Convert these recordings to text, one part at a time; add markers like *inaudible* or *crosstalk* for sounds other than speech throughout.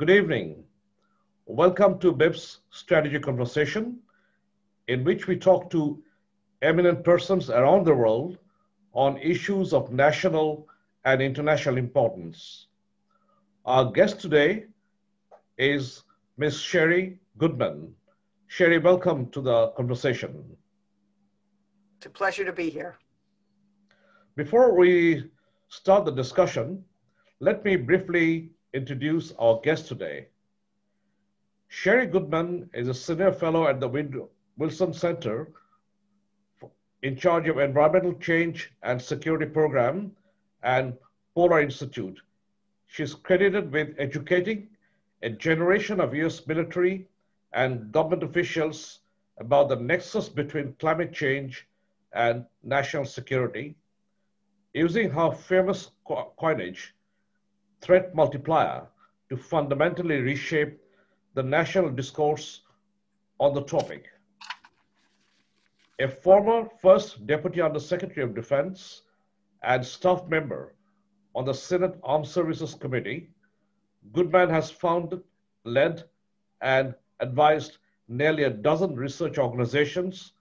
Good evening. Welcome to BIPSS Strategy Conversation, in which we talk to eminent persons around the world on issues of national and international importance. Our guest today is Ms. Sherri Goodman. Sherri, welcome to the conversation. It's a pleasure to be here. Before we start the discussion, let me briefly introduce our guest today. Sherri Goodman is a senior fellow at the Wilson Center in charge of environmental change and security program and Polar Institute. She's credited with educating a generation of US military and government officials about the nexus between climate change and national security, using her famous coinage, threat multiplier, to fundamentally reshape the national discourse on the topic. A former first Deputy Undersecretary of Defense and staff member on the Senate Armed Services Committee, Goodman has founded, led, and advised nearly a dozen research organizations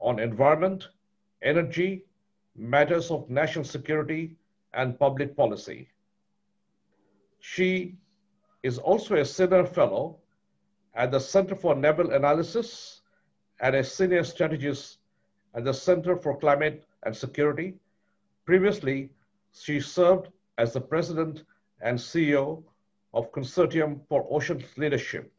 on environment, energy, matters of national security, and public policy. She is also a senior fellow at the Center for Naval Analysis and a senior strategist at the Center for Climate and Security. Previously, she served as the president and CEO of Consortium for Ocean Leadership.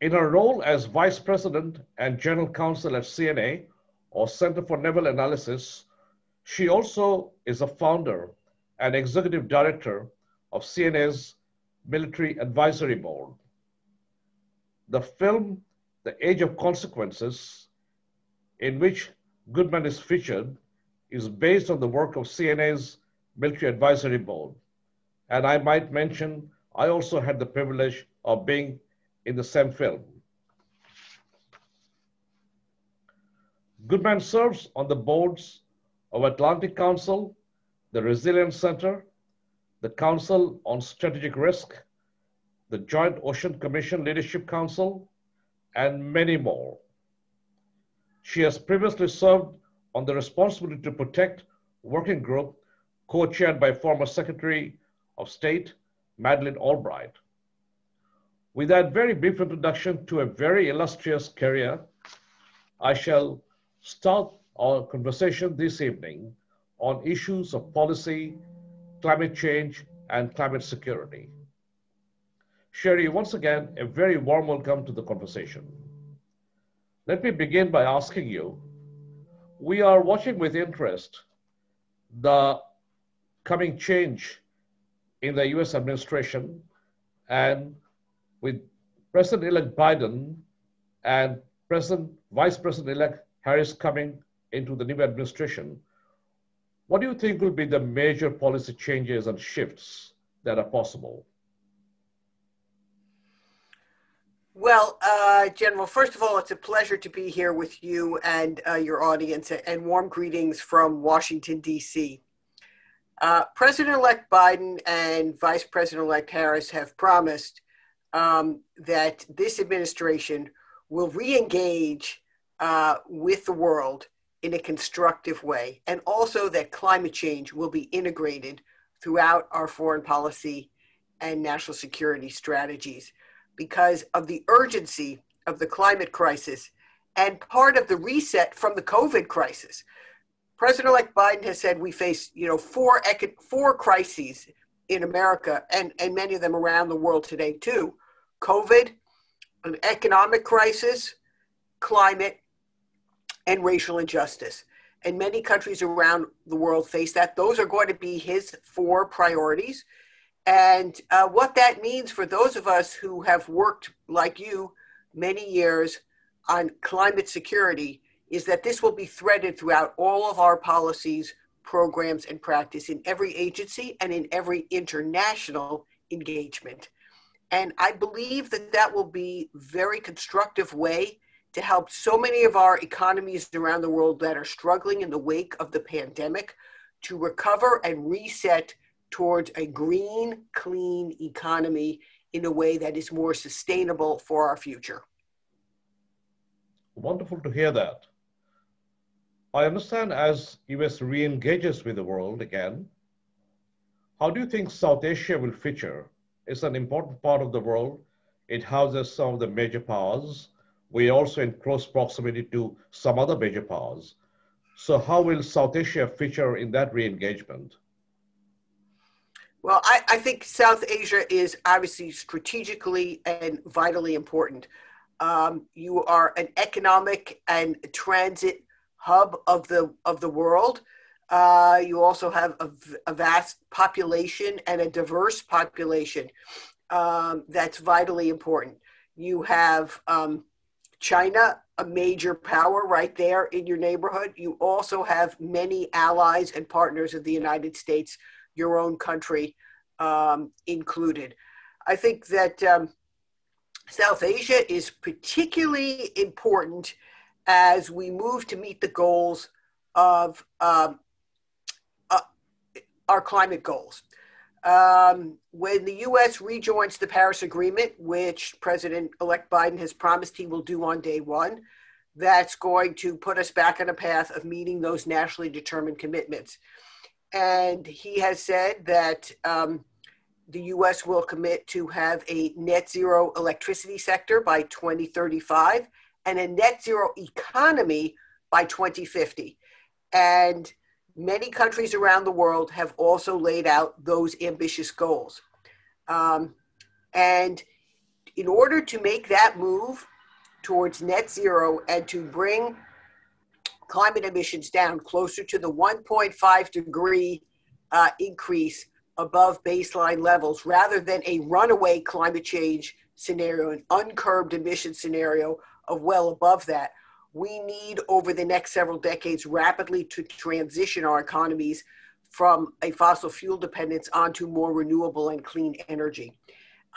In her role as Vice President and General Counsel at CNA, or Center for Naval Analysis, she also is a founder and executive director of CNA's Military Advisory Board. The film, The Age of Consequences, in which Goodman is featured, is based on the work of CNA's Military Advisory Board. And I might mention, I also had the privilege of being in the same film. Goodman serves on the boards of Atlantic Council, the Resilience Center, the Council on Strategic Risk, the Joint Ocean Commission Leadership Council, and many more. She has previously served on the Responsibility to Protect Working Group, co-chaired by former Secretary of State, Madeleine Albright. With that very brief introduction to a very illustrious career, I shall start our conversation this evening on issues of policy, climate change, and climate security. Sherri, once again, a very warm welcome to the conversation. Let me begin by asking you, we are watching with interest the coming change in the US administration and with President-elect Biden and President, Vice President-elect Harris coming into the new administration, what do you think will be the major policy changes and shifts that are possible? Well, uh, General, first of all, it's a pleasure to be here with you and uh, your audience, and warm greetings from Washington, D.C. Uh, President elect Biden and Vice President elect Harris have promised um, that this administration will re engage uh, with the world in a constructive way, and also that climate change will be integrated throughout our foreign policy and national security strategies because of the urgency of the climate crisis and part of the reset from the COVID crisis. President-elect Biden has said we face, you know, four four crises in America and, and many of them around the world today too. COVID, an economic crisis, climate, and racial injustice. And many countries around the world face that. Those are going to be his four priorities. And uh, what that means for those of us who have worked, like you, many years on climate security is that this will be threaded throughout all of our policies, programs, and practice in every agency and in every international engagement. And I believe that that will be very constructive way to help so many of our economies around the world that are struggling in the wake of the pandemic to recover and reset towards a green, clean economy in a way that is more sustainable for our future. Wonderful to hear that. I understand as US re-engages with the world again, how do you think South Asia will feature? It's an important part of the world. It houses some of the major powers. We're also in close proximity to some other major powers. So how will South Asia feature in that re-engagement? Well, I, I, think South Asia is obviously strategically and vitally important. Um, you are an economic and transit hub of the of the world. Uh, you also have a, a, vast population and a diverse population um, that's vitally important. You have um, China, a major power right there in your neighborhood. You also have many allies and partners of the United States your own country um, included. I think that um, South Asia is particularly important as we move to meet the goals of um, uh, our climate goals. Um, when the U.S. rejoins the Paris Agreement, which President elect Biden has promised he will do on day one, that's going to put us back on a path of meeting those nationally determined commitments and he has said that um, the U.S. will commit to have a net zero electricity sector by 2035 and a net zero economy by 2050. And many countries around the world have also laid out those ambitious goals. Um, and in order to make that move towards net zero and to bring climate emissions down closer to the 1.5 degree uh, increase above baseline levels rather than a runaway climate change scenario, an uncurbed emission scenario of well above that. We need over the next several decades rapidly to transition our economies from a fossil fuel dependence onto more renewable and clean energy.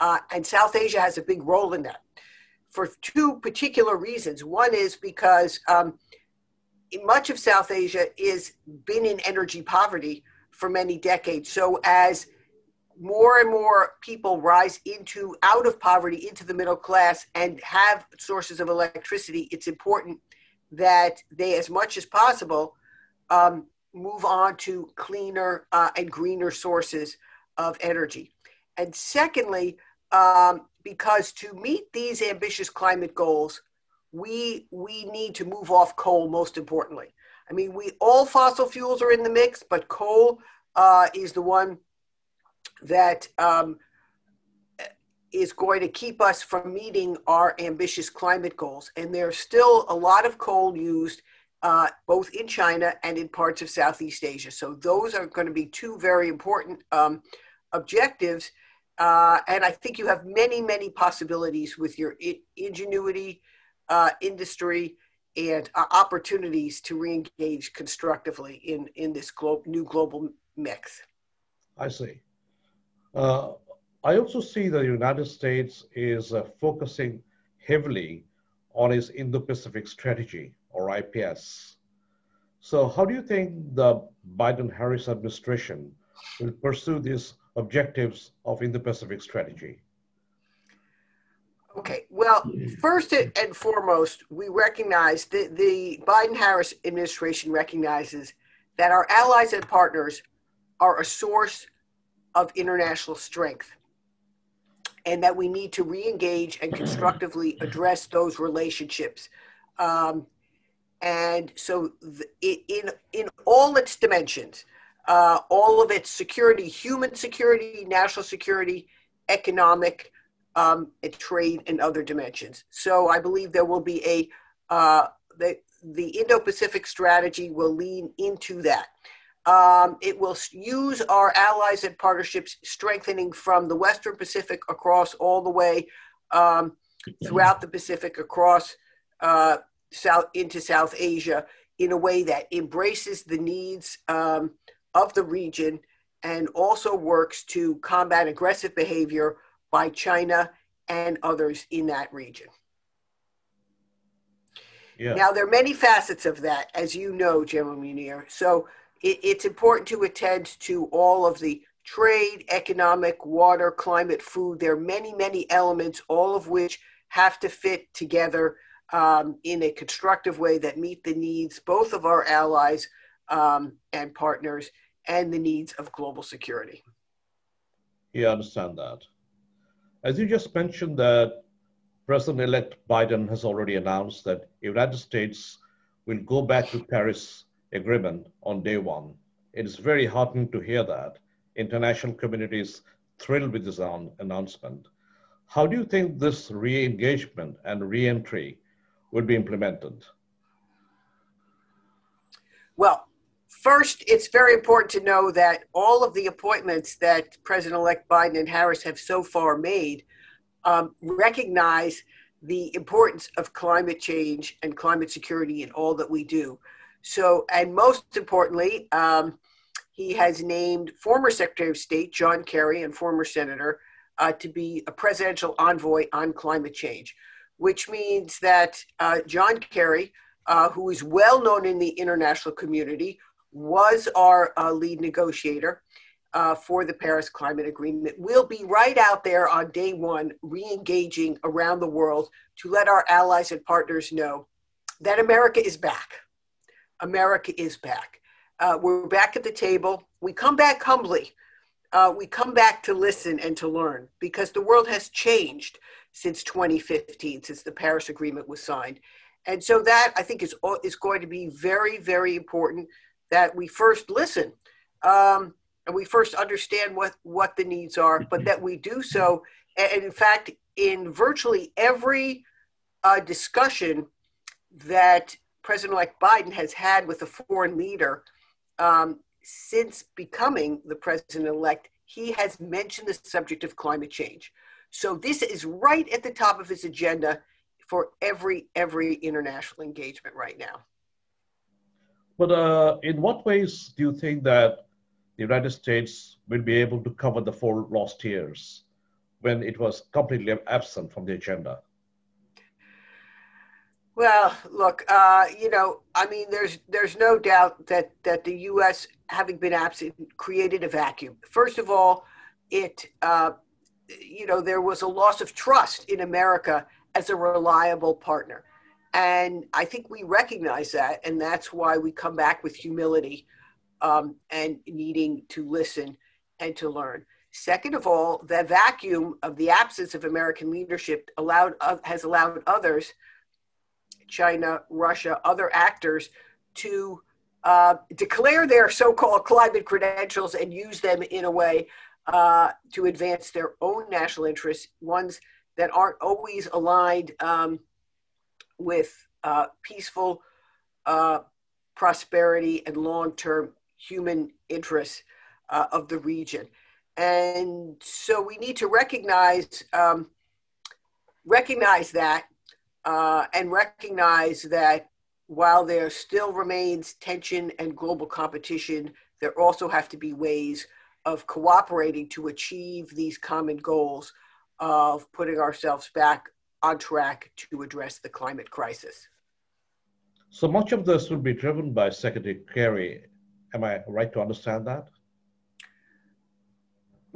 Uh, and South Asia has a big role in that for two particular reasons. One is because um, much of South Asia is been in energy poverty for many decades. So as more and more people rise into out of poverty into the middle class and have sources of electricity, it's important that they, as much as possible, um, move on to cleaner uh, and greener sources of energy. And secondly, um, because to meet these ambitious climate goals, we we need to move off coal most importantly. I mean, we all fossil fuels are in the mix, but coal uh, is the one that um, is going to keep us from meeting our ambitious climate goals. And there's still a lot of coal used uh, both in China and in parts of Southeast Asia. So those are going to be two very important um, objectives. Uh, and I think you have many, many possibilities with your ingenuity, uh, industry and uh, opportunities to re-engage constructively in, in this glo- new global mix. I see. I also see that the United States is uh, focusing heavily on its Indo-Pacific strategy or IPS. So how do you think the Biden-Harris administration will pursue these objectives of Indo-Pacific strategy? Okay, well, first and foremost, we recognize that the Biden Harris administration recognizes that our allies and partners are a source of international strength and that we need to re engage and constructively address those relationships. Um, and so, in, in all its dimensions, uh, all of its security, human security, national security, economic, um, trade and other dimensions. So I believe there will be a uh, the the Indo-Pacific strategy will lean into that. Um, it will use our allies and partnerships, strengthening from the Western Pacific across all the way um, throughout the Pacific, across uh, south into South Asia, in a way that embraces the needs um, of the region and also works to combat aggressive behavior by China and others in that region. Yeah. Now, there are many facets of that, as you know, General Munir. So it, it's important to attend to all of the trade, economic, water, climate, food. There are many, many elements, all of which have to fit together um, in a constructive way that meet the needs both of our allies um, and partners and the needs of global security. I understand that. As you just mentioned that President-elect Biden has already announced that the United States will go back to Paris Agreement on day one. It is very heartening to hear that. International community is thrilled with this announcement. How do you think this re-engagement and re-entry would be implemented? Well, first, it's very important to know that all of the appointments that President-elect Biden and Harris have so far made um, recognize the importance of climate change and climate security in all that we do. So, and most importantly, um, he has named former Secretary of State John Kerry and former Senator uh, to be a presidential envoy on climate change, which means that uh, John Kerry, uh, who is well known in the international community, was our uh, lead negotiator uh, for the Paris Climate Agreement will be right out there on day one, re engaging around the world to let our allies and partners know that America is back. America is back. Uh, we're back at the table. We come back humbly. Uh, we come back to listen and to learn because the world has changed since 2015, since the Paris Agreement was signed. And so that I think is, is going to be very, very important that we first listen. Um, and we first understand what, what the needs are, but that we do so. And in fact, in virtually every uh, discussion that President-elect Biden has had with a foreign leader um, since becoming the president-elect, he has mentioned the subject of climate change. So this is right at the top of his agenda for every every international engagement right now. But uh, in what ways do you think that the United States will be able to cover the four lost years when it was completely absent from the agenda? Well, look, uh, you know, I mean, there's there's no doubt that that the U.S. having been absent created a vacuum. First of all, it uh, you know there was a loss of trust in America as a reliable partner, and I think we recognize that, and that's why we come back with humility um, and needing to listen and to learn. Second of all, the vacuum of the absence of American leadership allowed uh, has allowed others, China, Russia, other actors, to uh, declare their so-called climate credentials and use them in a way uh, to advance their own national interests, ones that aren't always aligned um, with uh, peaceful uh, prosperity and long-term human interests uh, of the region. And so we need to recognize, um, recognize that uh, and recognize that while there still remains tension and global competition, there also have to be ways of cooperating to achieve these common goals of putting ourselves back on track to address the climate crisis. So much of this will be driven by Secretary Kerry Am I right to understand that?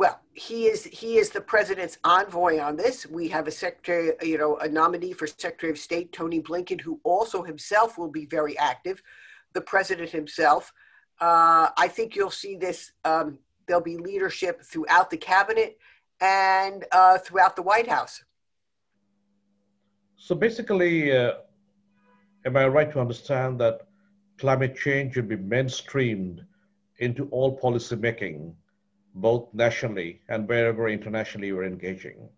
Well, he is he is the president's envoy on this. We have a secretary, you know, a nominee for Secretary of State, Tony Blinken, who also himself will be very active. The president himself. Uh, I think you'll see this. Um, there'll be leadership throughout the cabinet and uh, throughout the White House. So basically, uh, am I right to understand that climate change should be mainstreamed into all policy making, both nationally and wherever internationally we're engaging.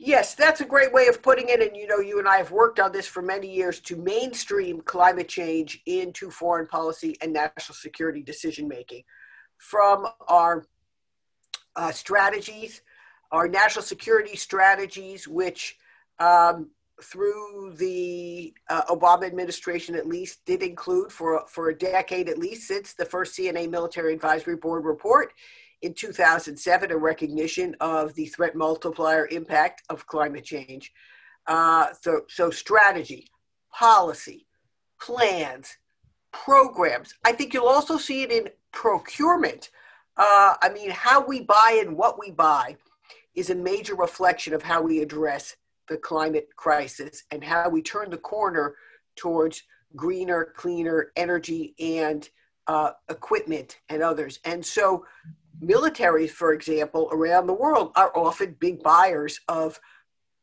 Yes, that's a great way of putting it. And you know, you and I have worked on this for many years to mainstream climate change into foreign policy and national security decision making. From our uh, strategies, our national security strategies, which um, through the uh, Obama administration, at least, did include for, for a decade at least since the first CNA Military Advisory Board report in 2007, a recognition of the threat multiplier impact of climate change. Uh, so, so, strategy, policy, plans, programs. I think you'll also see it in procurement uh, I mean, how we buy and what we buy is a major reflection of how we address the climate crisis and how we turn the corner towards greener, cleaner energy and uh, equipment and others. And so, militaries, for example, around the world are often big buyers of,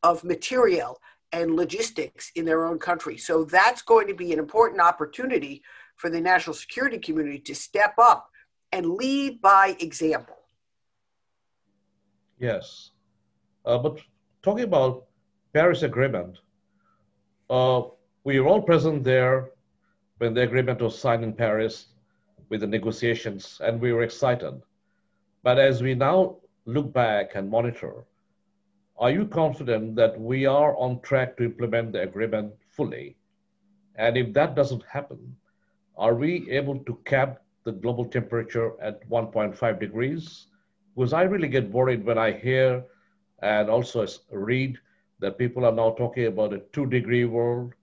of material and logistics in their own country. So, that's going to be an important opportunity for the national security community to step up and lead by example. Yes. Uh, but talking about Paris Agreement, uh, we were all present there when the agreement was signed in Paris with the negotiations, and we were excited. But as we now look back and monitor, are you confident that we are on track to implement the agreement fully? And if that doesn't happen, are we able to cap the global temperature at 1.5 degrees? Because I really get worried when I hear and also read that people are now talking about a two degree world.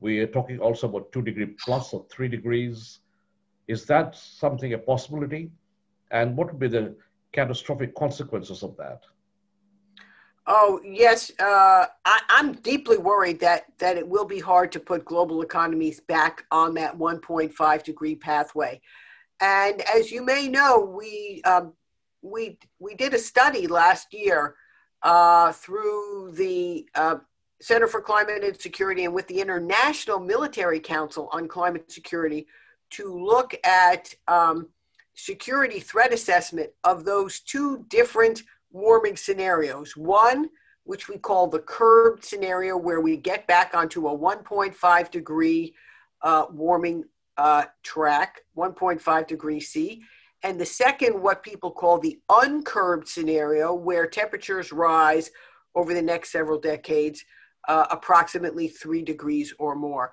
We are talking also about two degree plus or three degrees. Is that something a possibility? And what would be the catastrophic consequences of that? Oh yes, uh, I, am deeply worried that that it will be hard to put global economies back on that 1.5 degree pathway. And as you may know, we um, we we did a study last year uh, through the uh, Center for Climate and Security and with the International Military Council on Climate Security to look at um, security threat assessment of those two different warming scenarios. One, which we call the curbed scenario, where we get back onto a 1.5 degree uh, warming uh, track, 1.5 degrees C. And the second, what people call the uncurbed scenario, where temperatures rise over the next several decades uh, approximately three degrees or more.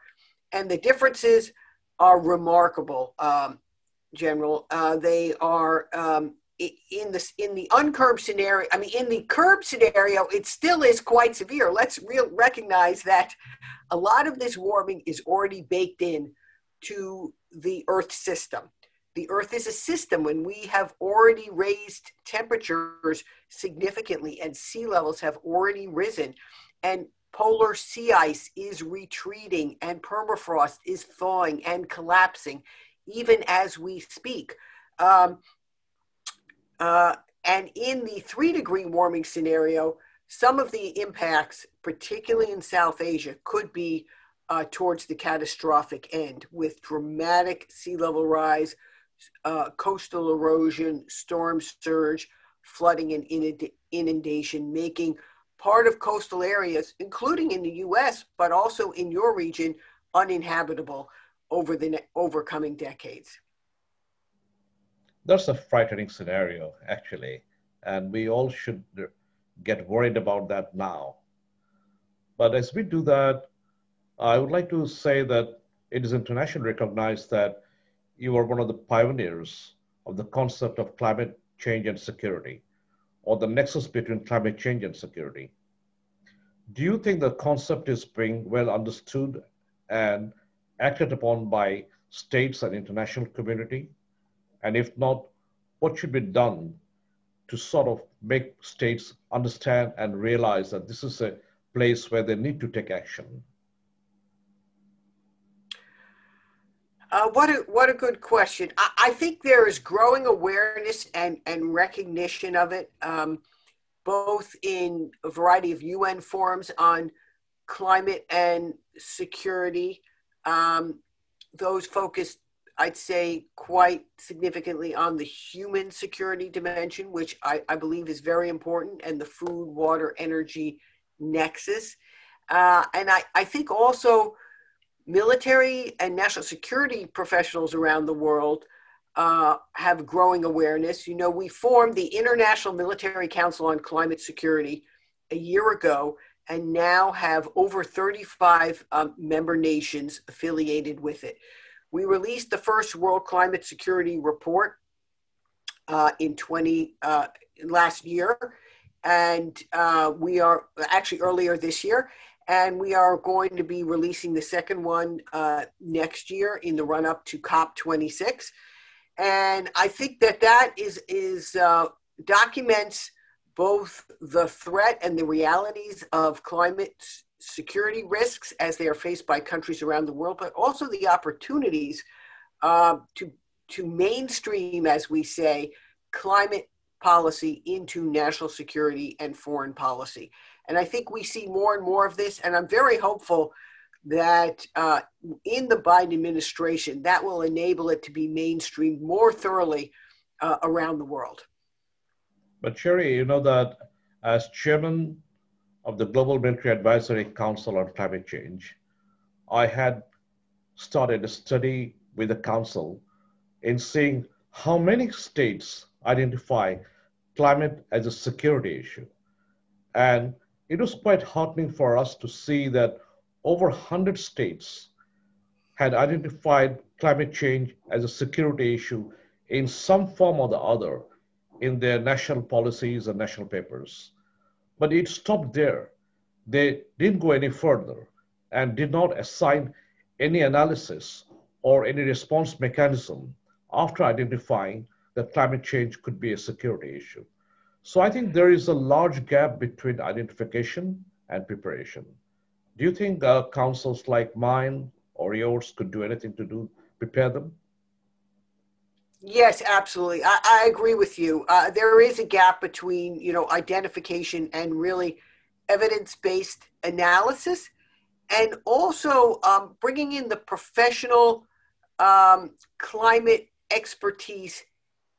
And the differences are remarkable, um, General. Uh, they are um, in the in the uncurbed scenario. I mean, in the curb scenario, it still is quite severe. Let's real recognize that a lot of this warming is already baked in to the Earth system. The Earth is a system when we have already raised temperatures significantly and sea levels have already risen, and polar sea ice is retreating, and permafrost is thawing and collapsing, even as we speak. Um, uh, and in the three degree warming scenario, some of the impacts, particularly in South Asia, could be uh, towards the catastrophic end with dramatic sea level rise, uh, coastal erosion, storm surge, flooding, and inundation, making part of coastal areas, including in the US, but also in your region, uninhabitable over the over coming decades. That's a frightening scenario, actually, and we all should get worried about that now. But as we do that, I would like to say that it is internationally recognized that you are one of the pioneers of the concept of climate change and security, or the nexus between climate change and security. Do you think the concept is being well understood and acted upon by states and international community? And if not, what should be done to sort of make states understand and realize that this is a place where they need to take action? Uh, what a what a good question. I, I, think there is growing awareness and and recognition of it, um, both in a variety of UN forums on climate and security. Um, those focused, I'd say, quite significantly on the human security dimension, which I, I believe is very important, and the food, water, energy nexus. Uh, and I, I think also military and national security professionals around the world uh, have growing awareness. You know, we formed the International Military Council on Climate Security a year ago and now have over 35 um, member nations affiliated with it. We released the first World Climate Security Report uh, in 20 uh, last year, and uh, we are actually earlier this year, and we are going to be releasing the second one uh, next year in the run up to COP26. and I think that that is is uh, documents both the threat and the realities of climate security risks as they are faced by countries around the world, but also the opportunities uh, to to mainstream, as we say, climate policy into national security and foreign policy. And I think we see more and more of this, and I'm very hopeful that uh, in the Biden administration, that will enable it to be mainstreamed more thoroughly uh, around the world. But Sherri, you know that as chairman of the Global Military Advisory Council on Climate Change, I had started a study with the council in seeing how many states identify climate as a security issue. And it was quite heartening for us to see that over 100 states had identified climate change as a security issue in some form or the other in their national policies and national papers. But it stopped there. They didn't go any further and did not assign any analysis or any response mechanism after identifying that climate change could be a security issue. So I think there is a large gap between identification and preparation. Do you think uh, councils like mine or yours could do anything to do prepare them? Yes, absolutely. I, I agree with you. Uh, there is a gap between you know identification and really evidence-based analysis, and also um, bringing in the professional um, climate expertise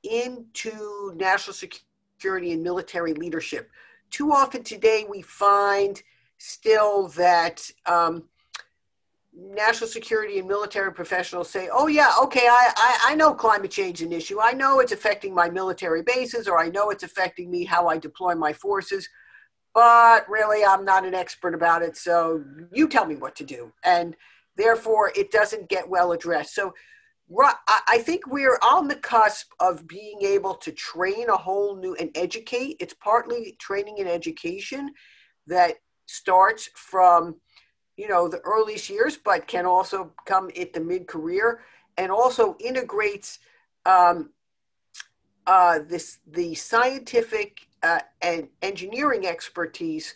into national security and military leadership. Too often today, we find still that um, national security and military professionals say, oh, yeah, okay, I, I, I, know climate change is an issue. I know it's affecting my military bases, or I know it's affecting me how I deploy my forces. But really, I'm not an expert about it. So you tell me what to do. And therefore, it doesn't get well addressed. So I think we're on the cusp of being able to train a whole new and educate. It's partly training and education that starts from you know the earliest years but can also come at the mid-career and also integrates um, uh, this the scientific uh, and engineering expertise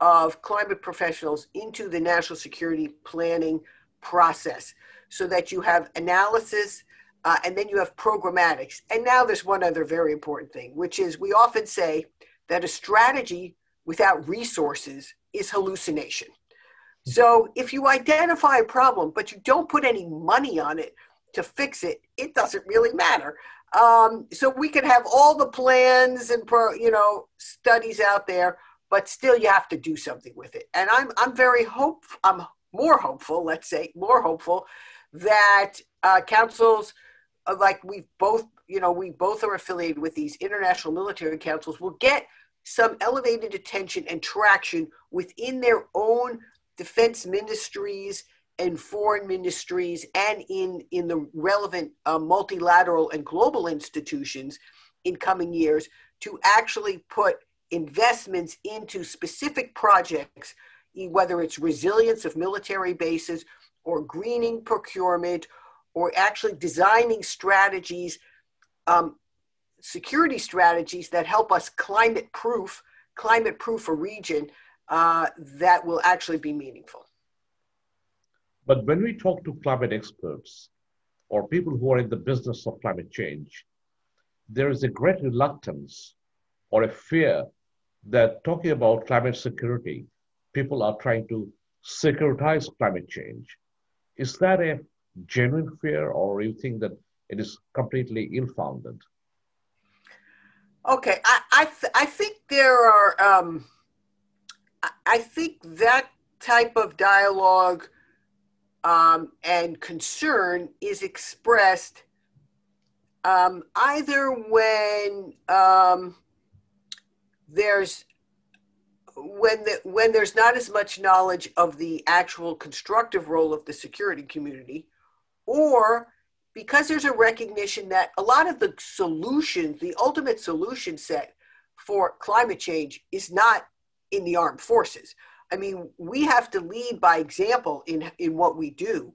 of climate professionals into the national security planning process so that you have analysis uh, and then you have programmatics and now there's one other very important thing which is we often say that a strategy without resources is hallucination. So if you identify a problem, but you don't put any money on it to fix it, it doesn't really matter. Um, so we can have all the plans and pro, you know studies out there, but still you have to do something with it. And I'm I'm very hope I'm more hopeful, let's say more hopeful, that uh, councils uh, like we both you know we both are affiliated with these international military councils will get some elevated attention and traction within their own defense ministries and foreign ministries and in, in the relevant uh, multilateral and global institutions in coming years to actually put investments into specific projects, whether it's resilience of military bases or greening procurement or actually designing strategies um, security strategies that help us climate proof, climate proof a region uh, that will actually be meaningful. But when we talk to climate experts or people who are in the business of climate change, there is a great reluctance or a fear that talking about climate security, people are trying to securitize climate change. Is that a genuine fear, or you think that it is completely ill founded? Okay, I I, th- I think there are. Um, I think that type of dialogue um, and concern is expressed um, either when um, there's when the, when there's not as much knowledge of the actual constructive role of the security community, or because there's a recognition that a lot of the solutions, the ultimate solution set for climate change is not in the armed forces. I mean, we have to lead by example in, in what we do,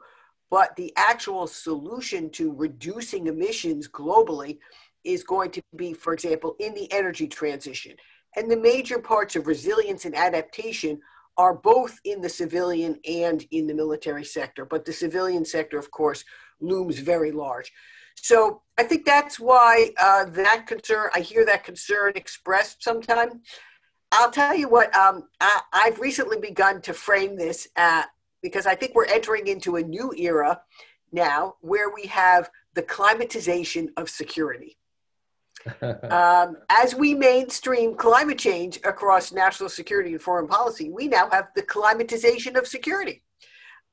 but the actual solution to reducing emissions globally is going to be, for example, in the energy transition. And the major parts of resilience and adaptation are both in the civilian and in the military sector. But the civilian sector, of course, looms very large. So I think that's why uh, that concern, I hear that concern expressed sometimes. I'll tell you what, um, I, have recently begun to frame this uh, because I think we're entering into a new era now where we have the climatization of security. *laughs* um, as we mainstream climate change across national security and foreign policy, we now have the climatization of security.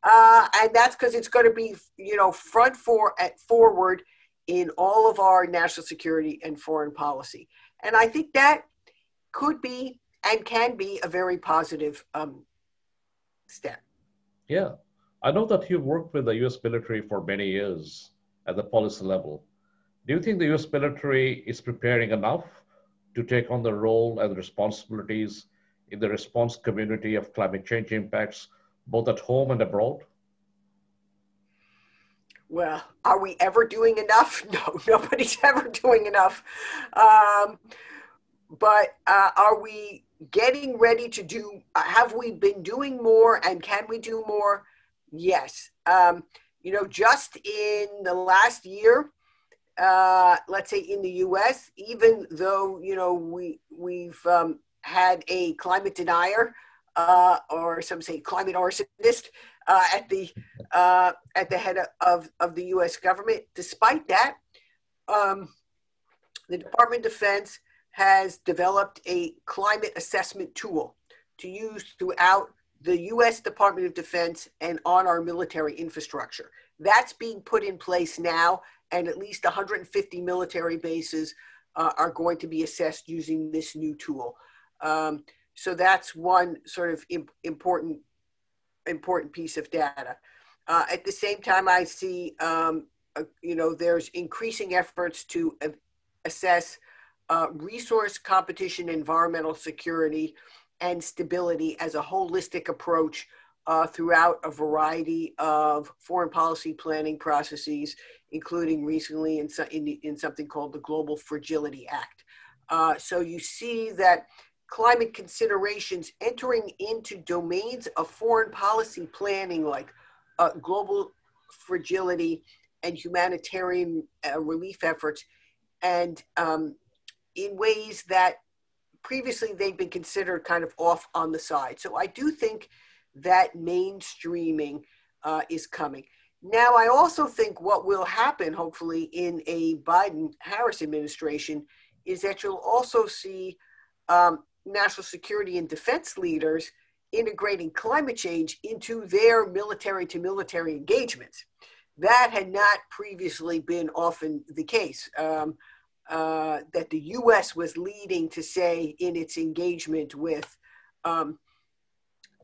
Uh, and that's because it's going to be, you know, front for at forward in all of our national security and foreign policy. And I think that could be and can be a very positive um, step. Yeah. I know that you've worked with the US military for many years at the policy level. Do you think the US military is preparing enough to take on the role and responsibilities in the response community of climate change impacts, both at home and abroad? Well, are we ever doing enough? *laughs* No, nobody's *laughs* ever doing enough. Um, but uh, are we getting ready to do? Uh, have we been doing more and can we do more? Yes. Um, you know, just in the last year, uh, let's say in the U.S., even though you know we we've um, had a climate denier uh, or some say climate arsonist uh, at the uh, at the head of, of the U.S. government. Despite that, um, the Department of Defense has developed a climate assessment tool to use throughout the U.S. Department of Defense and on our military infrastructure. That's being put in place now and at least 150 military bases uh, are going to be assessed using this new tool. Um, so that's one sort of imp- important important piece of data. Uh, at the same time, I see um, uh, you know there's increasing efforts to assess uh, resource competition, environmental security, and stability as a holistic approach uh, throughout a variety of foreign policy planning processes, including recently in, so, in, in something called the Global Fragility Act. Uh, so you see that climate considerations entering into domains of foreign policy planning like uh, global fragility and humanitarian uh, relief efforts, and um, in ways that previously they've been considered kind of off on the side. So I do think that mainstreaming uh, is coming. Now, I also think what will happen, hopefully, in a Biden Harris administration is that you'll also see um, national security and defense leaders integrating climate change into their military to military engagements. That had not previously been often the case. Um, uh, that the US was leading to say in its engagement with um,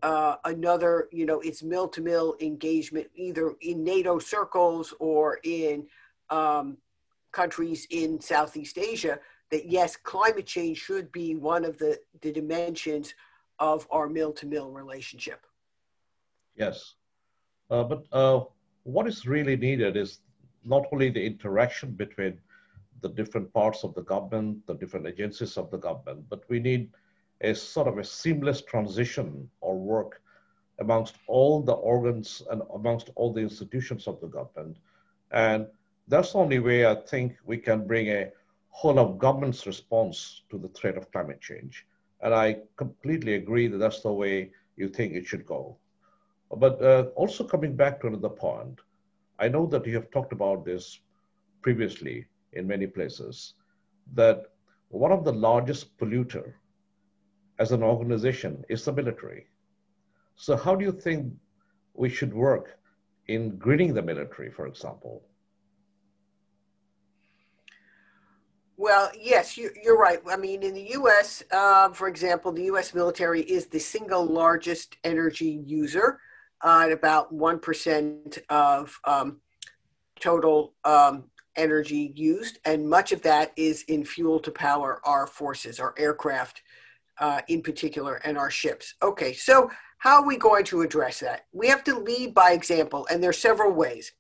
uh, another, you know, it's mill to mill engagement, either in NATO circles or in um, countries in Southeast Asia, that yes, climate change should be one of the, the dimensions of our mill to mill relationship. Yes. Uh, but uh, what is really needed is not only the interaction between the different parts of the government, the different agencies of the government, but we need a sort of a seamless transition or work amongst all the organs and amongst all the institutions of the government. And that's the only way I think we can bring a whole of government's response to the threat of climate change. And I completely agree that that's the way you think it should go. But uh, also coming back to another point, I know that you have talked about this previously in many places, that one of the largest polluter as an organization is the military. So how do you think we should work in greening the military, for example? Well, yes, you, are right. I mean, in the U.S., uh, for example, the U.S. military is the single largest energy user uh, at about 1% of um, total um, energy used. And much of that is in fuel to power our forces, our aircraft, uh, in particular and our ships. Okay, so How are we going to address that? We have to lead by example, and there are several ways.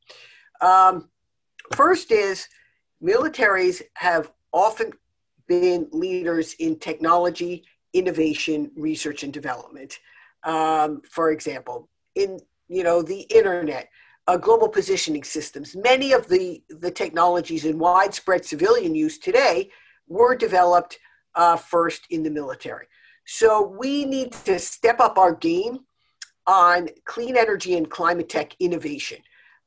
Um, first is militaries have often been leaders in technology, innovation, research, and development. Um, for example, in you know the internet, uh, global positioning systems. Many of the the technologies in widespread civilian use today were developed uh, first in the military. So we need to step up our game on clean energy and climate tech innovation.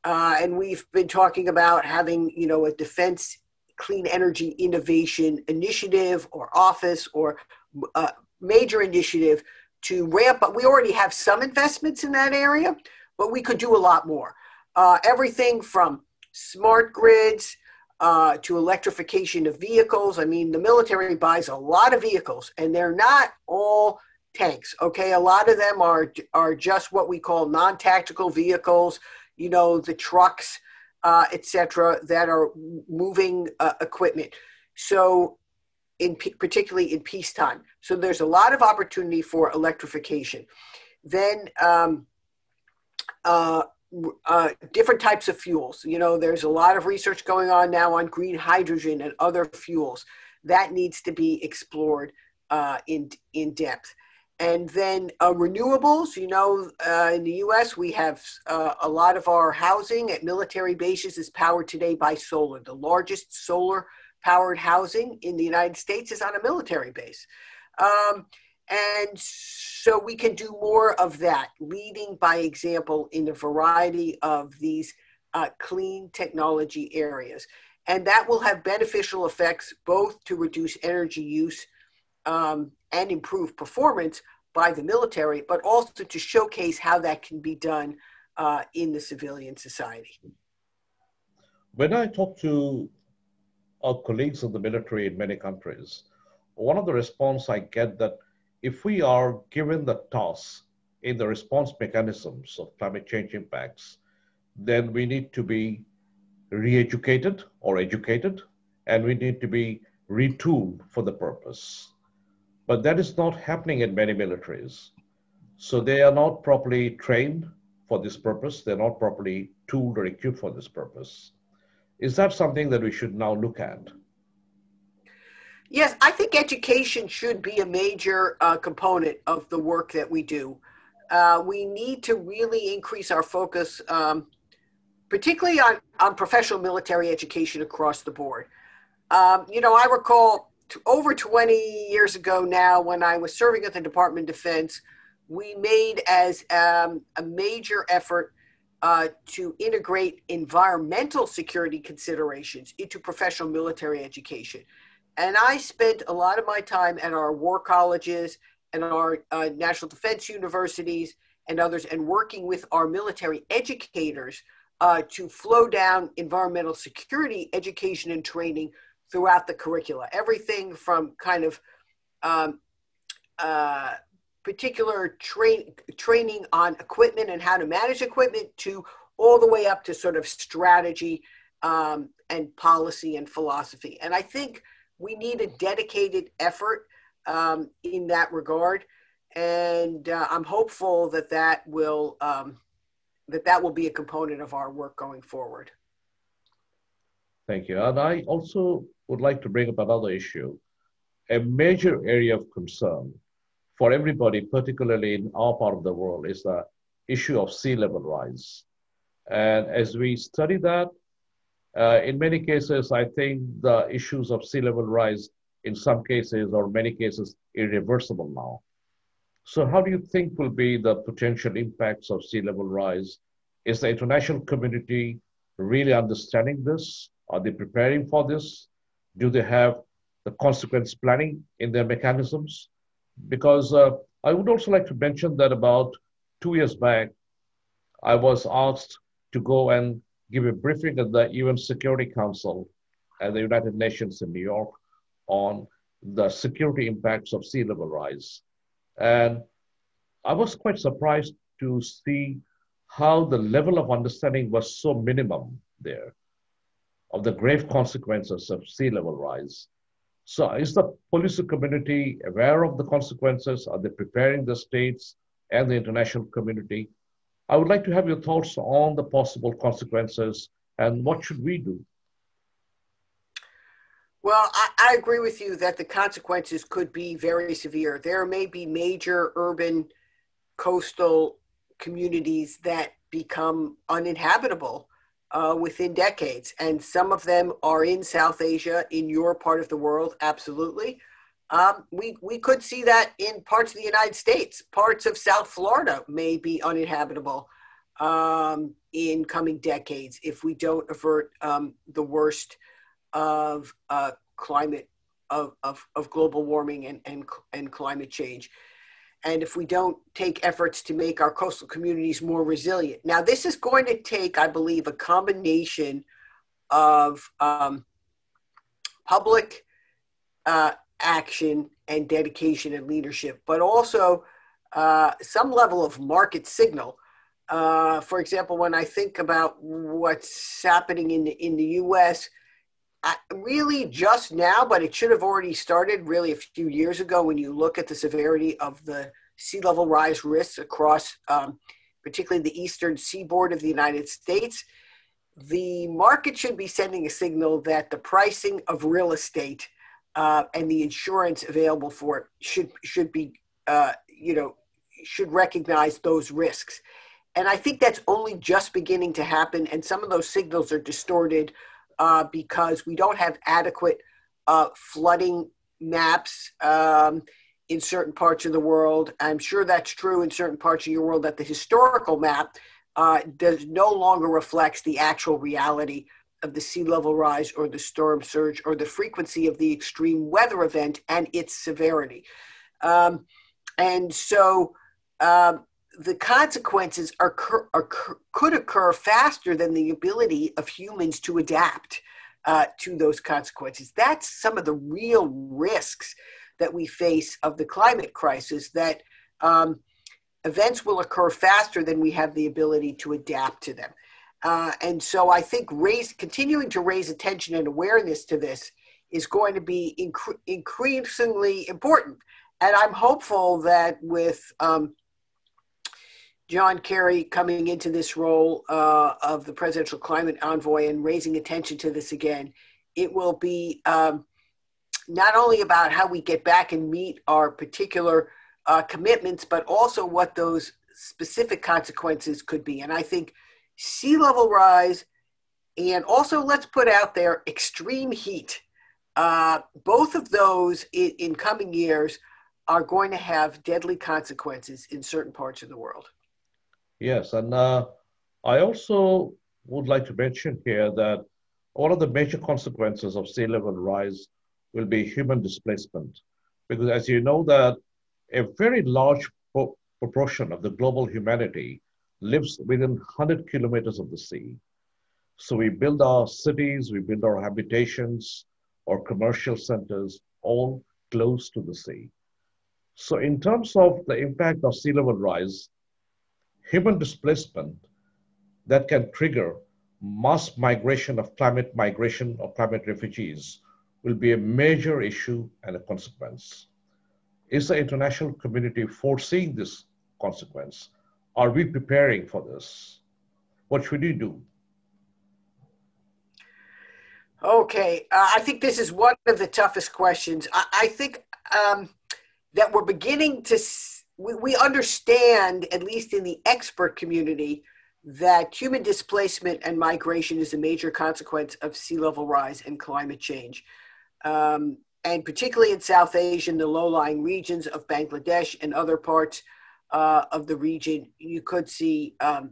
Uh, and we've been talking about having, you know, a defense clean energy innovation initiative or office or uh, major initiative to ramp up. We already have some investments in that area, but we could do a lot more. Uh, everything from smart grids uh, to electrification of vehicles. I mean, the military buys a lot of vehicles, and they're not all tanks. Okay, a lot of them are are just what we call non-tactical vehicles. You know, the trucks, uh, etc., that are moving uh, equipment. So, in particularly in peacetime, so there's a lot of opportunity for electrification. Then. Um, uh, uh, different types of fuels. You know, there's a lot of research going on now on green hydrogen and other fuels. That needs to be explored uh, in in depth. And then uh, renewables. You know, uh, in the U.S. we have uh, a lot of our housing at military bases is powered today by solar. The largest solar powered housing in the United States is on a military base. Um, and so we can do more of that, leading by example in a variety of these uh, clean technology areas. And that will have beneficial effects both to reduce energy use um, and improve performance by the military, but also to showcase how that can be done uh, in the civilian society. When I talk to our colleagues in the military in many countries, one of the response I get that if we are given the task in the response mechanisms of climate change impacts, then we need to be re-educated or educated, and we need to be retooled for the purpose. But that is not happening in many militaries. So they are not properly trained for this purpose. They're not properly tooled or equipped for this purpose. Is that something that we should now look at? Yes, I think education should be a major uh, component of the work that we do. Uh, we need to really increase our focus, um, particularly on, on professional military education across the board. Um, you know, I recall over 20 years ago now when I was serving at the Department of Defense, we made as um, a major effort uh, to integrate environmental security considerations into professional military education. And I spent a lot of my time at our war colleges and our uh, national defense universities and others, and working with our military educators uh, to flow down environmental security education and training throughout the curricula. Everything from kind of um, uh, particular train, training on equipment and how to manage equipment to all the way up to sort of strategy um, and policy and philosophy. And I think we need a dedicated effort um, in that regard, and uh, I'm hopeful that that will um, that that will be a component of our work going forward. Thank you. And I also would like to bring up another issue. A major area of concern for everybody, particularly in our part of the world, is the issue of sea level rise. And as we study that, uh, in many cases, I think the issues of sea level rise, in some cases or many cases, irreversible now. So, how do you think will be the potential impacts of sea level rise? Is the international community really understanding this? Are they preparing for this? Do they have the consequence planning in their mechanisms? Because uh, I would also like to mention that about two years back, I was asked to go and give a briefing at the UN Security Council at the United Nations in New York on the security impacts of sea level rise. And I was quite surprised to see how the level of understanding was so minimum there of the grave consequences of sea level rise. So is the policy community aware of the consequences? Are they preparing the states and the international community. I would like to have your thoughts on the possible consequences and what should we do? Well, I, I, agree with you that the consequences could be very severe. There may be major urban coastal communities that become uninhabitable uh, within decades. And some of them are in South Asia, in your part of the world, absolutely. Um, we, we could see that in parts of the United States. Parts of South Florida may be uninhabitable um, in coming decades if we don't avert um, the worst of uh, climate of, of, of global warming and, and, and climate change and if we don't take efforts to make our coastal communities more resilient. Now, this is going to take, I believe, a combination of um, public uh, action and dedication and leadership, but also uh, some level of market signal. Uh, for example, when I think about what's happening in the, in the U.S., I, really just now, but it should have already started really a few years ago when you look at the severity of the sea level rise risks across um, particularly the eastern seaboard of the United States. The market should be sending a signal that the pricing of real estate uh, and the insurance available for it should should be uh, you know should recognize those risks. And I think that's only just beginning to happen. And some of those signals are distorted uh, because we don't have adequate uh, flooding maps um, in certain parts of the world. I'm sure that's true in certain parts of your world that the historical map uh, does no longer reflects the actual reality of the sea level rise or the storm surge or the frequency of the extreme weather event and its severity. Um, and so um, the consequences are, are, could occur faster than the ability of humans to adapt uh, to those consequences. That's some of the real risks that we face of the climate crisis that um, events will occur faster than we have the ability to adapt to them. Uh, and so I think raise, continuing to raise attention and awareness to this is going to be incre- increasingly important. And I'm hopeful that with um, John Kerry coming into this role uh, of the presidential climate envoy and raising attention to this again, it will be um, not only about how we get back and meet our particular uh, commitments, but also what those specific consequences could be. And I think sea level rise and also let's put out there extreme heat. Uh, both of those in, in coming years are going to have deadly consequences in certain parts of the world. Yes, and uh, I also would like to mention here that one of the major consequences of sea level rise will be human displacement, because as you know that a very large proportion of the global humanity lives within 100 kilometers of the sea. So we build our cities, we build our habitations, our commercial centers, all close to the sea. So in terms of the impact of sea level rise, human displacement that can trigger mass migration of climate migration or climate refugees will be a major issue and a consequence. Is the international community foreseeing this consequence? Are we preparing for this? What should we do? Okay, uh, I think this is one of the toughest questions. I, I think um, that we're beginning to we, we understand, at least in the expert community, that human displacement and migration is a major consequence of sea level rise and climate change. Um, and particularly in South Asia, in the low lying regions of Bangladesh and other parts uh, of the region, you could see um,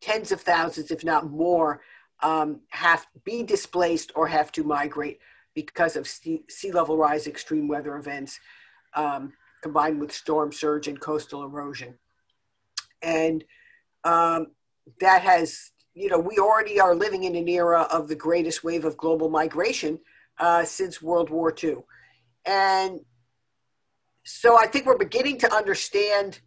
tens of thousands, if not more, um, have be displaced or have to migrate because of sea, level rise, extreme weather events. Um, combined with storm surge and coastal erosion. And um, that has, you know, we already are living in an era of the greatest wave of global migration uh, since World War II. And so I think we're beginning to understand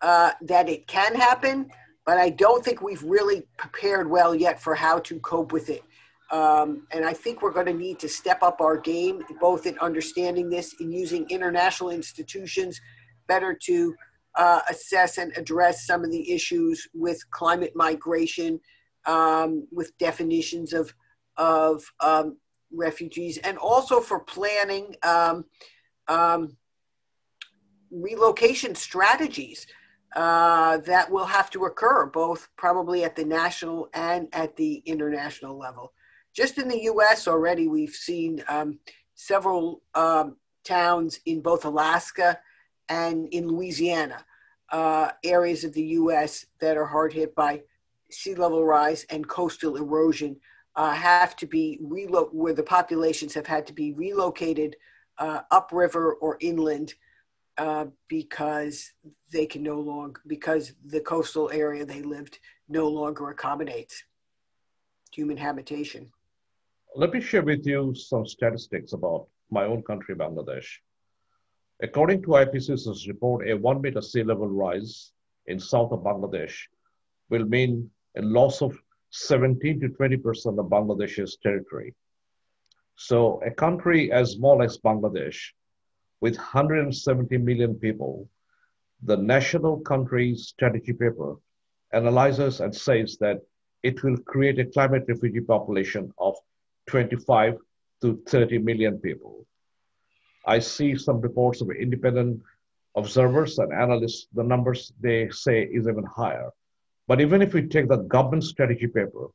uh, that it can happen, but I don't think we've really prepared well yet for how to cope with it. Um, and I think we're going to need to step up our game, both in understanding this, in using international institutions better to uh, assess and address some of the issues with climate migration, um, with definitions of, of um, refugees, and also for planning um, um, relocation strategies uh, that will have to occur, both probably at the national and at the international level. Just in the US already, we've seen um, several um, towns in both Alaska and in Louisiana, uh, areas of the US that are hard hit by sea level rise and coastal erosion, uh, have to be relo- where the populations have had to be relocated uh, upriver or inland uh, because they can no longer, because the coastal area they lived no longer accommodates human habitation. Let me share with you some statistics about my own country, Bangladesh. According to IPCC's report, a one meter sea level rise in south of Bangladesh will mean a loss of 17 to 20% of Bangladesh's territory. So a country as small as Bangladesh with 170 million people, the national country strategy paper analyzes and says that it will create a climate refugee population of 25 to 30 million people. I see some reports of independent observers and analysts, the numbers they say is even higher. But even if we take the government strategy paper,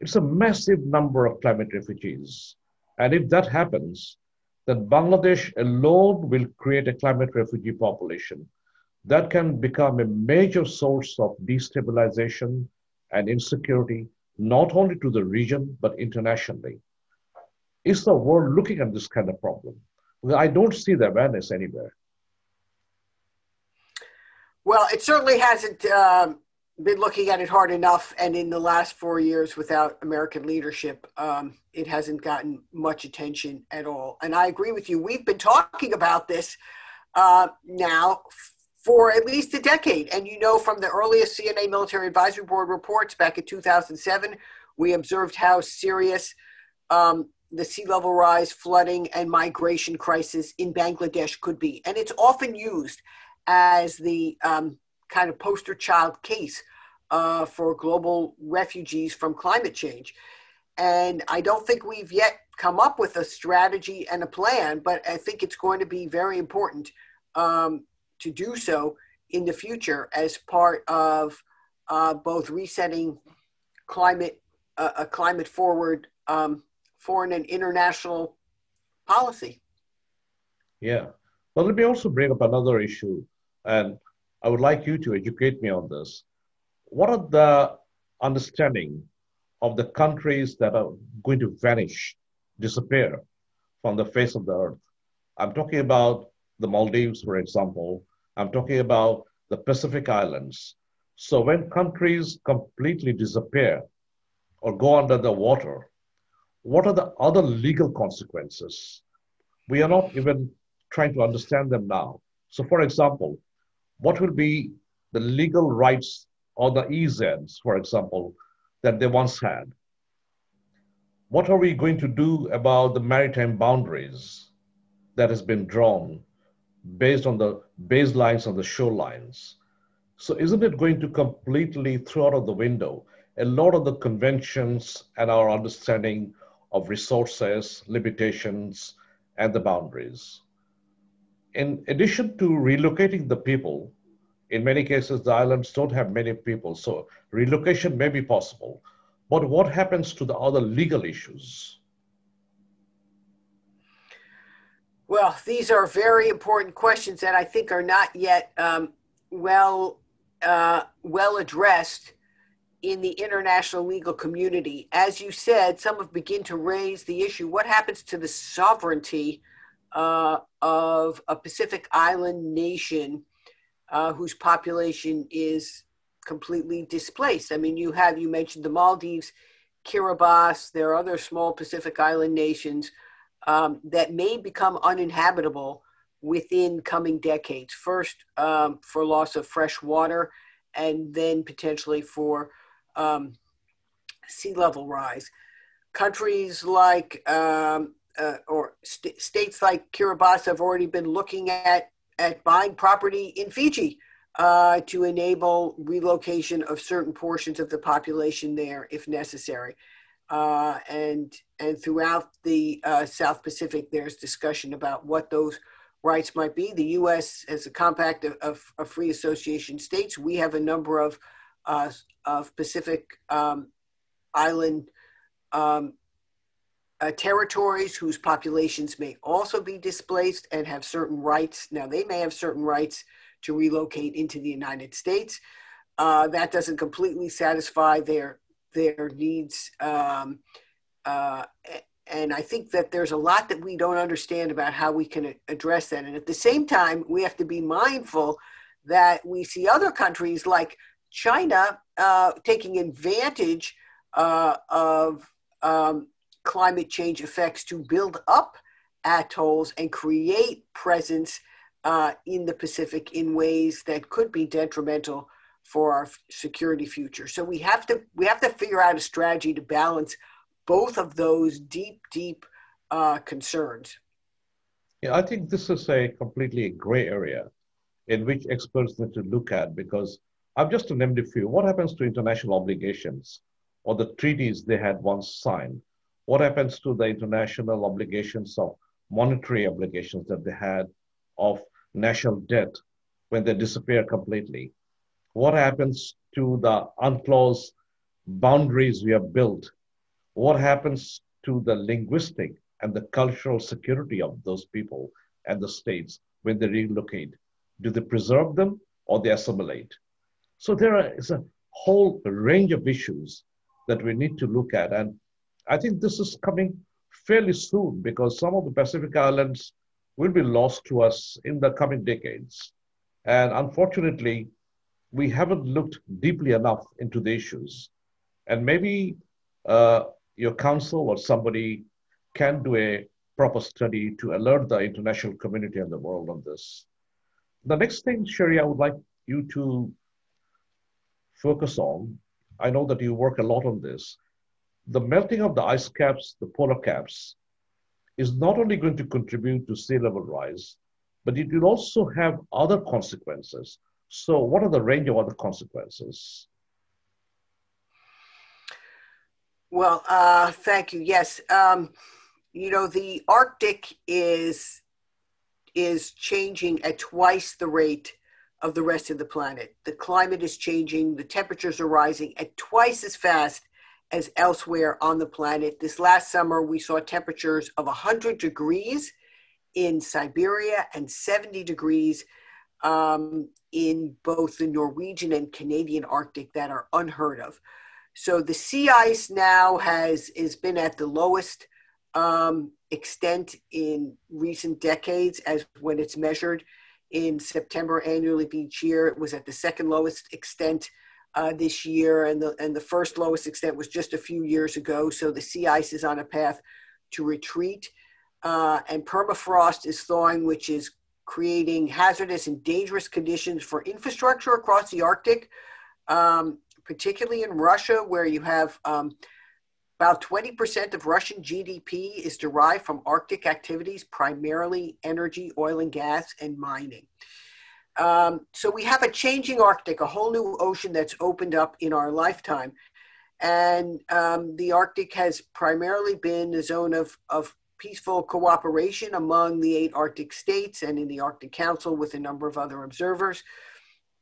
it's a massive number of climate refugees. And if that happens, that Bangladesh alone will create a climate refugee population that can become a major source of destabilization and insecurity, not only to the region, but internationally. Is the world looking at this kind of problem? I don't see the awareness anywhere. Well, it certainly hasn't um, been looking at it hard enough, and in the last four years, without American leadership, um, it hasn't gotten much attention at all. And I agree with you. We've been talking about this uh, now for at least a decade. And you know, from the earliest CNA Military Advisory Board reports back in 2007, we observed how serious um, the sea level rise, flooding, and migration crisis in Bangladesh could be. And it's often used as the um, kind of poster child case uh, for global refugees from climate change. And I don't think we've yet come up with a strategy and a plan, but I think it's going to be very important um, to do so in the future as part of uh, both resetting climate, uh, a climate forward um, foreign and international policy. Yeah. Well, let me also bring up another issue. And I would like you to educate me on this. What are the understanding of the countries that are going to vanish, disappear from the face of the earth? I'm talking about the Maldives, for example. I'm talking about the Pacific Islands. So when countries completely disappear or go under the water, what are the other legal consequences? We are not even trying to understand them now. So, for example, what will be the legal rights or the EEZs, for example, that they once had? What are we going to do about the maritime boundaries that has been drawn based on the baselines of the shorelines? So isn't it going to completely throw out of the window a lot of the conventions and our understanding of resources, limitations, and the boundaries? In addition to relocating the people, in many cases, the islands don't have many people, so relocation may be possible. But what happens to the other legal issues? Well, these are very important questions that I think are not yet um, well uh, well addressed in the international legal community. As you said, some have begun to raise the issue: what happens to the sovereignty uh, of a Pacific Island nation uh, whose population is completely displaced. I mean, you have, you mentioned the Maldives, Kiribati, there are other small Pacific Island nations um, that may become uninhabitable within coming decades. First, um, for loss of fresh water, and then potentially for um, sea level rise. Countries like um, uh, or st- states like Kiribati have already been looking at at buying property in Fiji uh, to enable relocation of certain portions of the population there if necessary. Uh, and and throughout the uh, South Pacific, there's discussion about what those rights might be. The U.S. has a compact of, of, of free association states. We have a number of uh, of Pacific um, island um, uh, territories whose populations may also be displaced and have certain rights. Now, they may have certain rights to relocate into the United States. Uh, that doesn't completely satisfy their their needs. Um, uh, and I think that there's a lot that we don't understand about how we can address that. And at the same time, we have to be mindful that we see other countries like China uh, taking advantage uh, of um, climate change effects to build up atolls and create presence uh, in the Pacific in ways that could be detrimental for our security future. So we have to we have to figure out a strategy to balance both of those deep, deep uh, concerns. Yeah, I think this is a completely gray area in which experts need to look at because I've just named a few. What happens to international obligations or the treaties they had once signed? What happens to the international obligations of monetary obligations that they had of national debt when they disappear completely? What happens to the unclosed boundaries we have built? What happens to the linguistic and the cultural security of those people and the states when they relocate? Do they preserve them or they assimilate? So there is a whole range of issues that we need to look at. And I think this is coming fairly soon because some of the Pacific Islands will be lost to us in the coming decades. And unfortunately, we haven't looked deeply enough into the issues. And maybe uh, your council or somebody can do a proper study to alert the international community and the world on this. The next thing, Sherri, I would like you to focus on, I know that you work a lot on this, the melting of the ice caps, the polar caps, is not only going to contribute to sea level rise, but it will also have other consequences. So, what are the range of other consequences? Well, uh, thank you. Yes, um, you know the Arctic is is changing at twice the rate of the rest of the planet. The climate is changing. The temperatures are rising at twice as fast as elsewhere on the planet. This last summer, we saw temperatures of 100 degrees in Siberia and 70 degrees um, in both the Norwegian and Canadian Arctic that are unheard of. So the sea ice now has has been at the lowest um, extent in recent decades as when it's measured in September annually each year. It was at the second lowest extent uh, this year, and the and the first lowest extent was just a few years ago. So the sea ice is on a path to retreat, uh, and permafrost is thawing, which is creating hazardous and dangerous conditions for infrastructure across the Arctic, um, particularly in Russia, where you have um, about 20% of Russian GDP is derived from Arctic activities, primarily energy, oil and gas, and mining. Um, so we have a changing Arctic, a whole new ocean that's opened up in our lifetime. And um, the Arctic has primarily been a zone of, of peaceful cooperation among the eight Arctic states and in the Arctic Council with a number of other observers.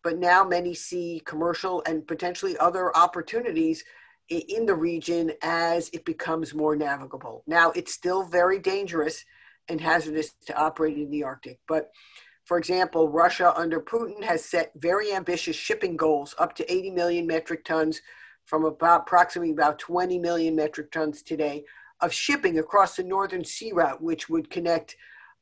But now many see commercial and potentially other opportunities in the region as it becomes more navigable. Now, it's still very dangerous and hazardous to operate in the Arctic. But for example, Russia under Putin has set very ambitious shipping goals up to 80 million metric tons from about approximately about 20 million metric tons today of shipping across the northern sea route, which would connect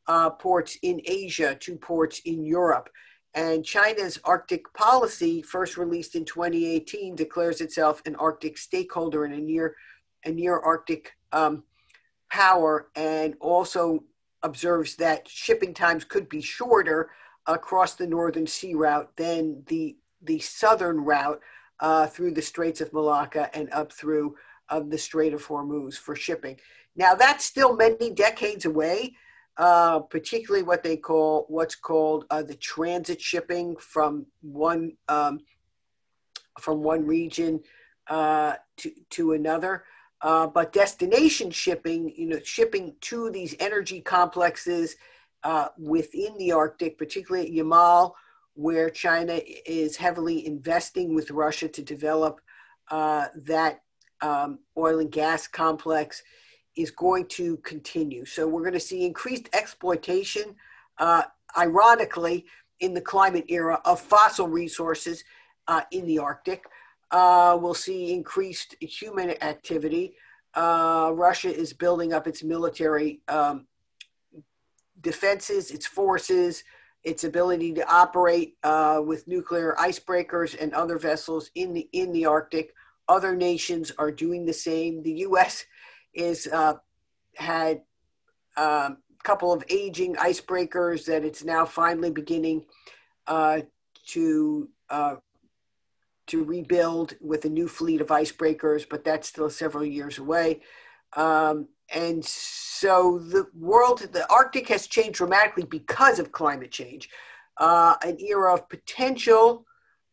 uh, ports in Asia to ports in Europe. And China's Arctic policy, first released in 2018, declares itself an Arctic stakeholder and a near, a near Arctic um, power, and also observes that shipping times could be shorter across the northern sea route than the the southern route uh, through the Straits of Malacca and up through uh, the Strait of Hormuz for shipping. Now that's still many decades away, uh, particularly what they call what's called uh, the transit shipping from one um, from one region uh, to to another. Uh, but destination shipping, you know, shipping to these energy complexes uh, within the Arctic, particularly at Yamal, where China is heavily investing with Russia to develop uh, that um, oil and gas complex is going to continue. So we're going to see increased exploitation, uh, ironically, in the climate era of fossil resources uh, in the Arctic. Uh, we'll see increased human activity. Uh, Russia is building up its military um, defenses, its forces, its ability to operate uh, with nuclear icebreakers and other vessels in the in the Arctic. Other nations are doing the same. The U.S. is uh, had a um, couple of aging icebreakers that it's now finally beginning uh, to uh, to rebuild with a new fleet of icebreakers, but that's still several years away. Um, and so the world, the Arctic has changed dramatically because of climate change. Uh, an era of potential,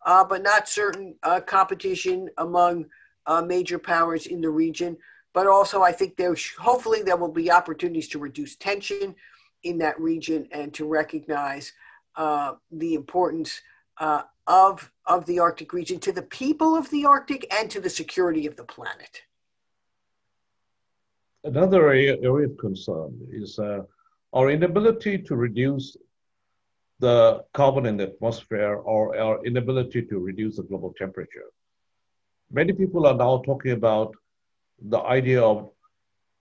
uh, but not certain uh, competition among uh, major powers in the region. But also, I think there hopefully there will be opportunities to reduce tension in that region and to recognize uh, the importance uh, of of the Arctic region to the people of the Arctic and to the security of the planet. Another area, area of concern is uh, our inability to reduce the carbon in the atmosphere or our inability to reduce the global temperature. Many people are now talking about the idea of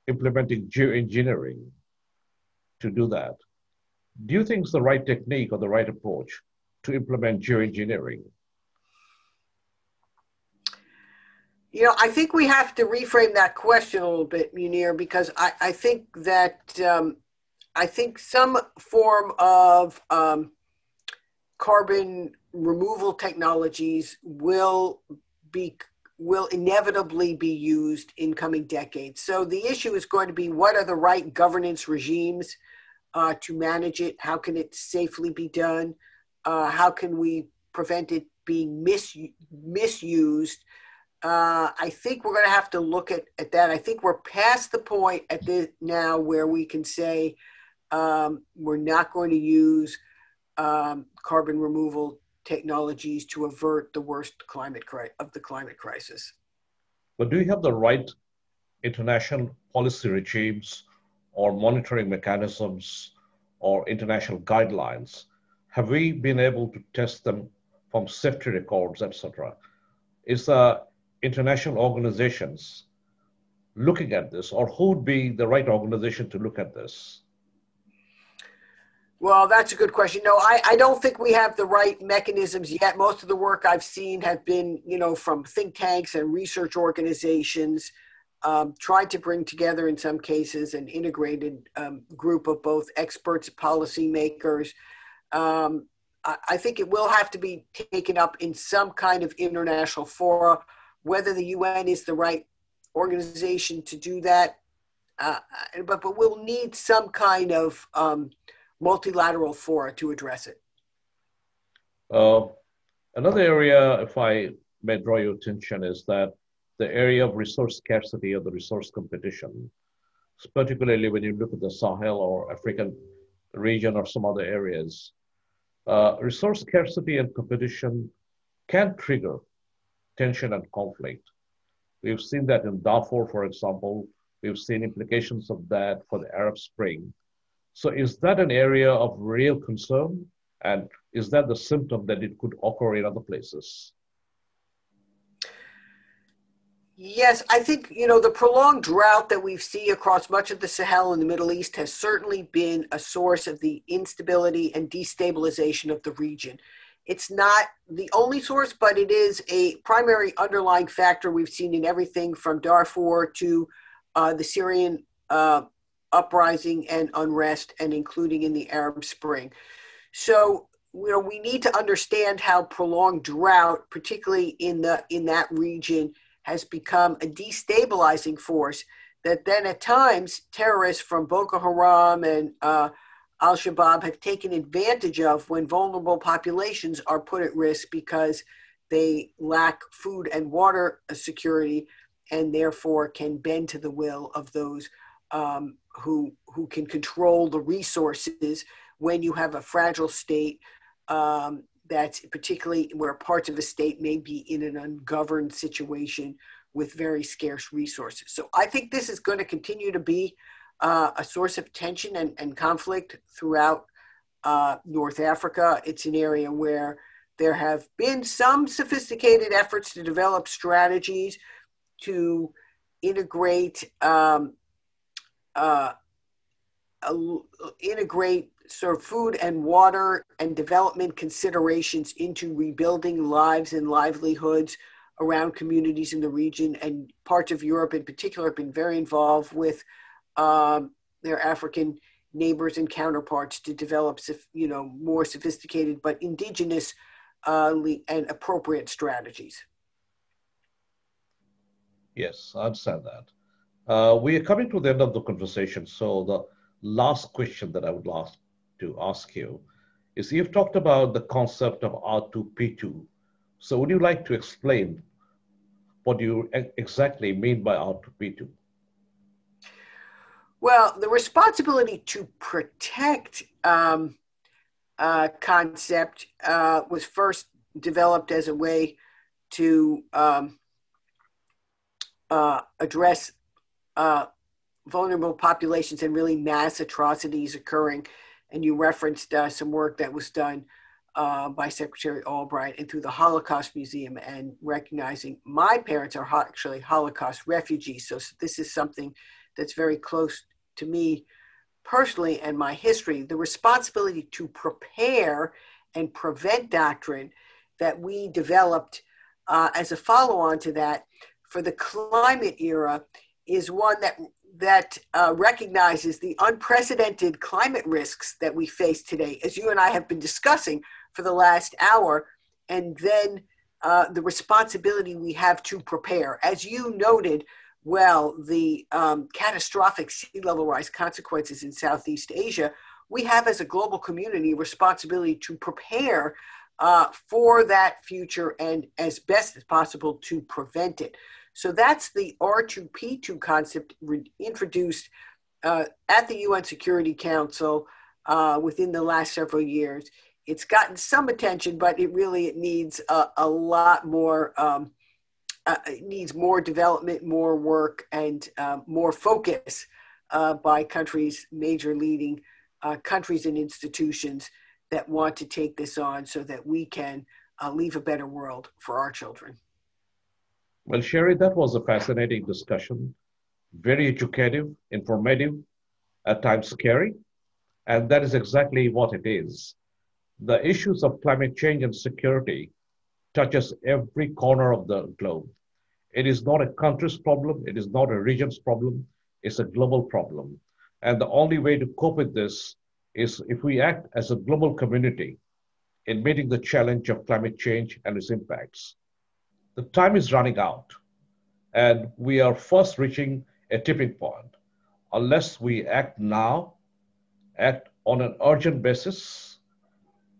implementing geoengineering to do that. Do you think it's the right technique or the right approach to implement geoengineering? You know, I think we have to reframe that question a little bit, Munir, because I, I think that um, I think some form of um, carbon removal technologies will be will inevitably be used in coming decades. So the issue is going to be what are the right governance regimes uh, to manage it? How can it safely be done? Uh, how can we prevent it being mis- misused? uh, I think we're going to have to look at, at that. I think we're past the point at the now where we can say um, we're not going to use um, carbon removal technologies to avert the worst climate cri- of the climate crisis. But do you have the right international policy regimes or monitoring mechanisms or international guidelines? Have we been able to test them from safety records, etc.? Is uh, international organizations looking at this, or who would be the right organization to look at this? Well, that's a good question. No, I, I don't think we have the right mechanisms yet. Most of the work I've seen have been, you know, from think tanks and research organizations, um, trying to bring together, in some cases, an integrated um, group of both experts, policymakers. Um, I, think it will have to be taken up in some kind of international fora whether the UN is the right organization to do that, uh, but, but we'll need some kind of um, multilateral fora to address it. Uh, another area, if I may draw your attention, is that the area of resource scarcity or the resource competition, particularly when you look at the Sahel or African region or some other areas. Uh, resource scarcity and competition can trigger tension and conflict. We've seen that in Darfur, for example. We've seen implications of that for the Arab Spring. So, is that an area of real concern? And is that the symptom that it could occur in other places? Yes, I think you know the prolonged drought that we see across much of the Sahel and the Middle East has certainly been a source of the instability and destabilization of the region. It's not the only source, but it is a primary underlying factor we've seen in everything from Darfur to uh, the Syrian uh, uprising and unrest, and including in the Arab Spring. So, you know, we need to understand how prolonged drought, particularly in the in that region, has become a destabilizing force that then at times terrorists from Boko Haram and uh, Al Shabaab have taken advantage of when vulnerable populations are put at risk because they lack food and water security and therefore can bend to the will of those um, who, who can control the resources when you have a fragile state um, that's particularly where parts of a state may be in an ungoverned situation with very scarce resources. So I think this is going to continue to be uh, a source of tension and, and conflict throughout uh, North Africa. It's an area where there have been some sophisticated efforts to develop strategies to integrate um, uh, integrate sort of food and water and development considerations into rebuilding lives and livelihoods around communities in the region and parts of Europe in particular have been very involved with um, their African neighbors and counterparts to develop you know more sophisticated but indigenous uh, and appropriate strategies. Yes, I understand that. Uh, we are coming to the end of the conversation. So the last question that I would like to ask you is you've talked about the concept of R2P2. So would you like to explain what you exactly mean by R2P2? Well, the responsibility to protect um, uh, concept uh, was first developed as a way to um, uh, address uh, vulnerable populations and really mass atrocities occurring. And you referenced uh, some work that was done uh, by Secretary Albright and through the Holocaust Museum and recognizing my parents are actually Holocaust refugees. So this is something that's very close to me personally and my history. The responsibility to prepare and prevent doctrine that we developed uh, as a follow on to that for the climate era is one that that uh, recognizes the unprecedented climate risks that we face today, as you and I have been discussing for the last hour, and then uh, the responsibility we have to prepare. As you noted, well, the um, catastrophic sea level rise consequences in Southeast Asia, we have as a global community responsibility to prepare uh, for that future and as best as possible to prevent it. So that's the R2P2 concept introduced uh, at the UN Security Council uh, within the last several years. It's gotten some attention, but it really it needs a, a lot more. Um, uh, it needs more development, more work, and uh, more focus uh, by countries, major leading uh, countries and institutions that want to take this on, so that we can leave a better world for our children. Well, Sherri, that was a fascinating discussion, very educative, informative, at times scary, and that is exactly what it is. The issues of climate change and security touches every corner of the globe. It is not a country's problem, it is not a region's problem, it's a global problem. And the only way to cope with this is if we act as a global community in meeting the challenge of climate change and its impacts the time is running out and we are first reaching a tipping point. Unless we act now, act on an urgent basis,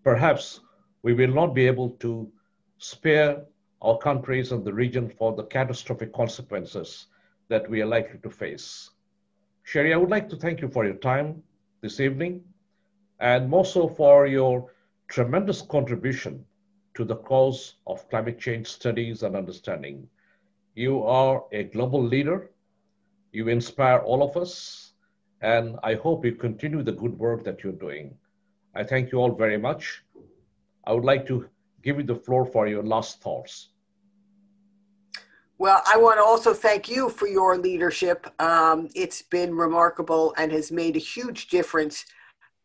perhaps we will not be able to spare our countries and the region for the catastrophic consequences that we are likely to face. Sherri, I would like to thank you for your time this evening and more so for your tremendous contribution to the cause of climate change studies and understanding. You are a global leader. You inspire all of us. And I hope you continue the good work that you're doing. I thank you all very much. I would like to give you the floor for your last thoughts. Well, I want to also thank you for your leadership. Um, it's been remarkable and has made a huge difference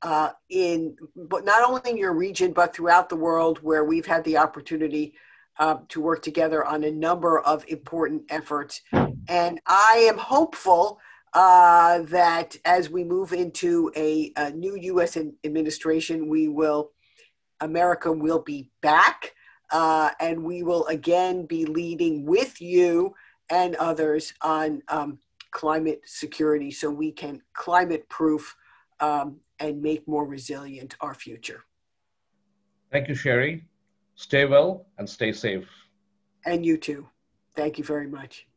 uh, in but not only in your region but throughout the world where we've had the opportunity uh, to work together on a number of important efforts. And i am hopeful uh, that as we move into a, a new u.s administration we will america will be back uh, and we will again be leading with you and others on um, climate security so we can climate proof um, and make more resilient our future. Thank you, Sherri. Stay well and stay safe. And you too. Thank you very much.